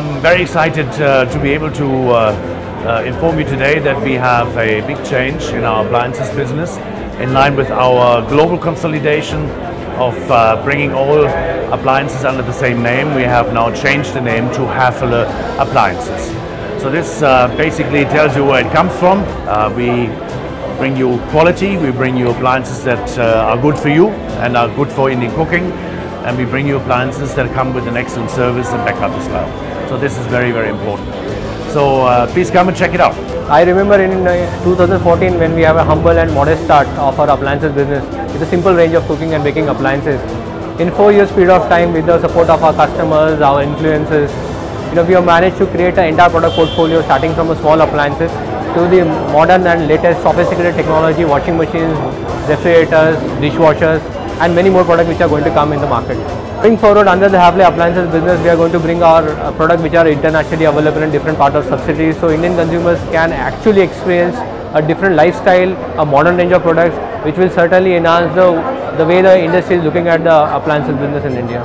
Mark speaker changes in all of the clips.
Speaker 1: I'm very excited uh, to be able to uh, uh, inform you today that we have a big change in our appliances business in line with our global consolidation of uh, bringing all appliances under the same name. We have now changed the name to Hafele Appliances. So this uh, basically tells you where it comes from. Uh, we bring you quality, we bring you appliances that are good for you and are good for Indian cooking and we bring you appliances that come with an excellent service and backup as well. So this is very, very important. So uh, please come and check it out.
Speaker 2: I remember in uh, 2014 when we have a humble and modest start of our appliances business with a simple range of cooking and baking appliances. In four years period of time with the support of our customers, our influencers, you know, we have managed to create an entire product portfolio starting from a small appliances to the modern and latest sophisticated technology, washing machines, refrigerators, dishwashers, and many more products which are going to come in the market. Going forward under the Hafele appliances business, we are going to bring our uh, products which are internationally available in different parts of subsidiaries so Indian consumers can actually experience a different lifestyle, a modern range of products which will certainly enhance the, the way the industry is looking at the appliances business in India.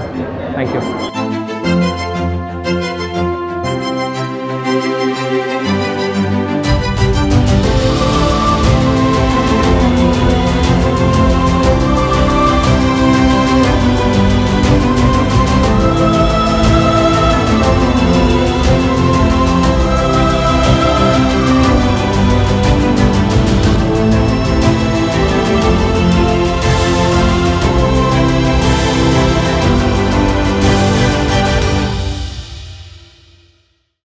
Speaker 2: Thank you.